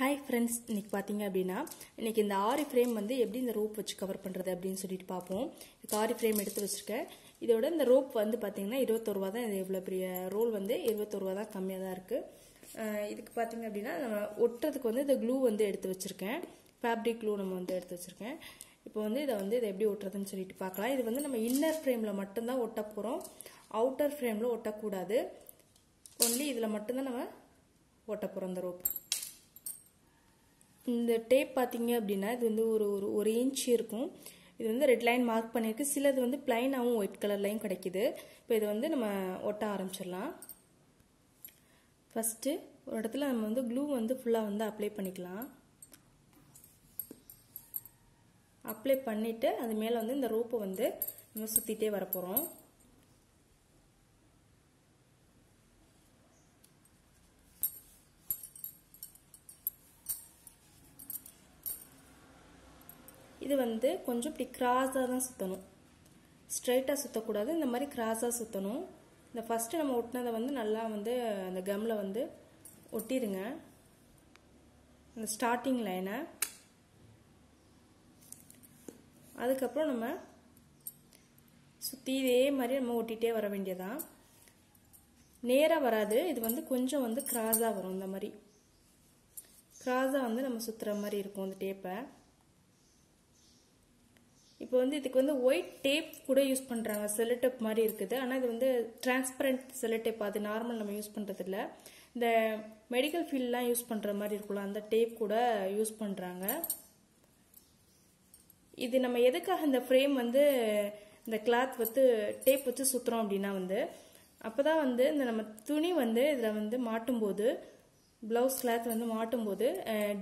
Hi friends இன்றைக்கி பார்த்தீங்க அப்படின்னா இன்றைக்கி இந்த ஆரி ஃப்ரேம் வந்து எப்படி இந்த ரோப் வச்சு கவர் பண்ணுறது அப்படின்னு சொல்லிட்டு பார்ப்போம் இதுக்கு ஆரி ஃப்ரேம் எடுத்து வச்சுருக்கேன். இதோட இந்த ரோப் வந்து பார்த்தீங்கன்னா இருபத்தொருவா தான். இது இவ்வளோ பெரிய ரோல் வந்து இருபத்தொருவா தான். கம்மியாக தான் இருக்குது இதுக்கு பார்த்தீங்க அப்படின்னா நம்ம ஒட்டுறதுக்கு வந்து இந்த க்ளூ வந்து எடுத்து வச்சுருக்கேன். ஃபேப்ரிக் க்ளூ நம்ம வந்து எடுத்து வச்சுருக்கேன். இப்போ வந்து இதை வந்து இதை எப்படி ஒட்டுறதுன்னு சொல்லிட்டு பார்க்கலாம் இது வந்து நம்ம இன்னர் ஃப்ரேமில் மட்டும்தான் ஒட்ட போகிறோம் அவுட்டர் ஃப்ரேமில் ஒட்டக்கூடாது. ஒன்லி இதில் மட்டும்தான் நம்ம ஒட்ட போகிறோம் இந்த ரோப் இந்த டேப் பார்த்தீங்க அப்படின்னா இது வந்து ஒரு ஒரு ஒரு இன்ச் இருக்கும். இது வந்து ரெட் லைன் மார்க் பண்ணியிருக்கு. சிலது வந்து பிளைனாகவும் ஒயிட் கலர்லையும் கிடைக்குது. இப்போ இதை வந்து நம்ம ஒட்ட ஆரம்பிச்சிடலாம். ஃபஸ்ட்டு ஒரு இடத்துல நம்ம வந்து க்ளூ வந்து ஃபுல்லாக வந்து அப்ளை பண்ணிக்கலாம். அப்ளை பண்ணிவிட்டு அது மேலே வந்து இந்த ரோப்பை வந்து நம்ம சுற்றிட்டே வரப்போகிறோம் இது வந்து கொஞ்சம் இப்படி கிராஸாக தான் சுற்றணும் ஸ்ட்ரைட்டாக சுற்றக்கூடாது இந்த மாதிரி கிராஸாக சுற்றணும் இந்த ஃபஸ்ட்டு நம்ம ஒட்டினதை வந்து நல்லா வந்து அந்த கம்மில் வந்து ஒட்டிடுங்க அந்த ஸ்டார்டிங் லைனை அதுக்கப்புறம் நம்ம சுற்றி இதே மாதிரி நம்ம ஒட்டிகிட்டே வர வேண்டியதான் நேராக வராது. இது வந்து கொஞ்சம் வந்து கிராஸாக வரும். இந்த மாதிரி கிராஸாக வந்து நம்ம சுற்றுற மாதிரி இருக்கும் அந்த டேப்பை இப்போ வந்து இதுக்கு வந்து ஒயிட் டேப் கூட யூஸ் பண்ணுறாங்க செலட்டப் மாதிரி இருக்குது. ஆனால் இது வந்து டிரான்ஸ்பரண்ட் செலட்டேப் அது நார்மல் நம்ம யூஸ் பண்ணுறது இல்லை இந்த மெடிக்கல் ஃபீல்ட்லாம் யூஸ் பண்ணுற மாதிரி இருக்கும்ல அந்த டேப் கூட யூஸ் பண்ணுறாங்க இது நம்ம எதுக்காக இந்த ஃப்ரேம் வந்து இந்த கிளாத் வந்து டேப் வச்சு சுற்றுறோம் அப்படின்னா வந்து அப்போ தான் வந்து இந்த நம்ம துணி வந்து இதில் வந்து மாட்டும்போது ப்ளவுஸ் கிளாத் வந்து மாட்டும்போது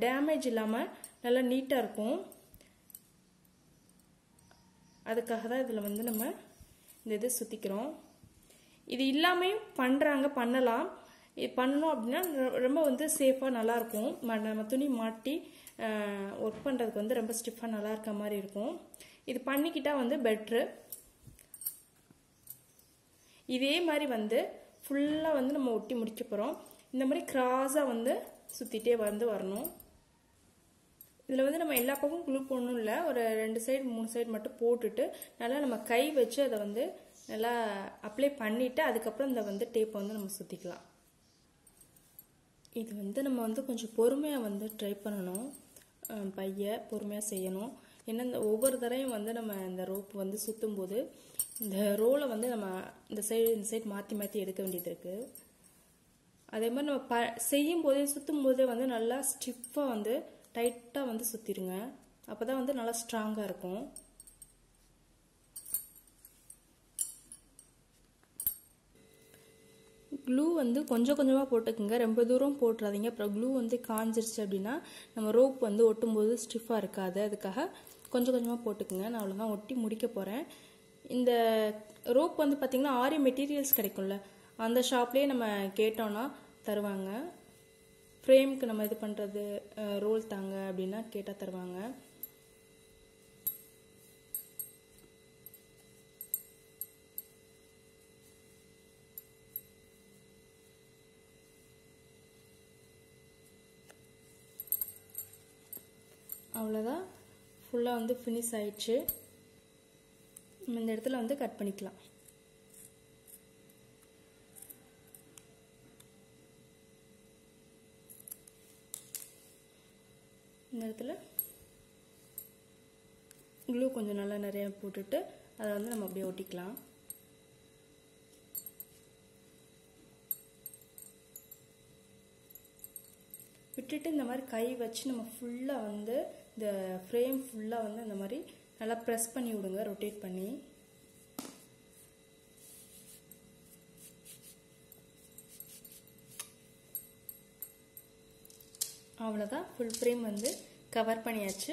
டேமேஜ் இல்லாமல் நல்லா நீட்டாக இருக்கும். அதுக்காக தான் இதில் வந்து நம்ம இந்த இது சுற்றிக்கிறோம் இது இல்லாமையும் பண்ணுறாங்க பண்ணலாம். இது பண்ணணும் அப்படின்னா ரொம்ப வந்து சேஃபாக நல்லாயிருக்கும். நம்ம துணி மாட்டி ஒர்க் பண்ணுறதுக்கு வந்து ரொம்ப ஸ்டிஃபாக நல்லா இருக்க மாதிரி இருக்கும். இது பண்ணிக்கிட்டால் வந்து பெட்ரு இதே மாதிரி வந்து ஃபுல்லாக வந்து நம்ம ஒட்டி முடிக்க போகிறோம் இந்த மாதிரி கிராஸாக வந்து சுற்றிட்டே வந்து வரணும். இதில் வந்து நம்ம எல்லா பக்கமும் குளு போடணும் இல்லை. ஒரு ரெண்டு சைடு மூணு சைடு மட்டும் போட்டுட்டு நல்லா நம்ம கை வச்சு அதை வந்து நல்லா அப்ளை பண்ணிவிட்டு அதுக்கப்புறம் இந்த வந்து டேப்பை வந்து நம்ம சுற்றிக்கலாம் இது வந்து நம்ம வந்து கொஞ்சம் பொறுமையாக வந்து ட்ரை பண்ணணும். பைய பொறுமையாக செய்யணும். ஏன்னா இந்த ஒவ்வொரு தரையும் வந்து நம்ம இந்த ரோப் வந்து சுற்றும் போது இந்த ரோலை வந்து நம்ம இந்த சைடு இந்த சைடு மாற்றி மாற்றி எடுக்க வேண்டியது இருக்குது அதே மாதிரி நம்ம ப செய்யும் போதே சுற்றும் போதே வந்து நல்லா ஸ்டிஃபாக வந்து டைட்டாக வந்து சுற்றிடுங்க அப்போ தான் வந்து நல்லா ஸ்ட்ராங்காக இருக்கும். க்ளூ வந்து கொஞ்சம் கொஞ்சமாக போட்டுக்குங்க. ரொம்ப தூரம் போட்டுறாதீங்க. அப்புறம் க்ளூ வந்து காஞ்சிருச்சு அப்படின்னா நம்ம ரோப் வந்து ஒட்டும்போது ஸ்டிஃபாக இருக்காது. அதுக்காக கொஞ்சம் கொஞ்சமாக போட்டுக்குங்க. நான் அவ்வளோதான் ஒட்டி முடிக்க போகிறேன் இந்த ரோப் வந்து பார்த்திங்கன்னா ஆரிய மெட்டீரியல்ஸ் கிடைக்கும்ல அந்த ஷாப்லேயே நம்ம கேட்டோன்னா தருவாங்க. ஃப்ரேம்க்கு நம்ம இது பண்ணுறது ரோல் தாங்க அப்படின்னா கேட்டால் தருவாங்க. அவ்வளோதான் ஃபுல்லாக வந்து ஃபினிஷ் ஆயிடுச்சு. நம்ம இந்த இடத்துல வந்து கட் பண்ணிக்கலாம். இந்த இடத்துல க்ளூ கொஞ்சம் நல்லா நிறையா போட்டுட்டு அதை வந்து நம்ம அப்படியே ஒட்டிக்கலாம். விட்டுட்டு இந்த மாதிரி கை வச்சு நம்ம ஃபுல்லாக வந்து இந்த ஃப்ரேம் ஃபுல்லாக வந்து இந்த மாதிரி நல்லா ப்ரெஸ் பண்ணி விடுங்க ரொட்டேட் பண்ணி. அவ்வளோதான் ஃபுல் ஃப்ரேம் வந்து கவர் பண்ணியாச்சு.